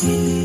see.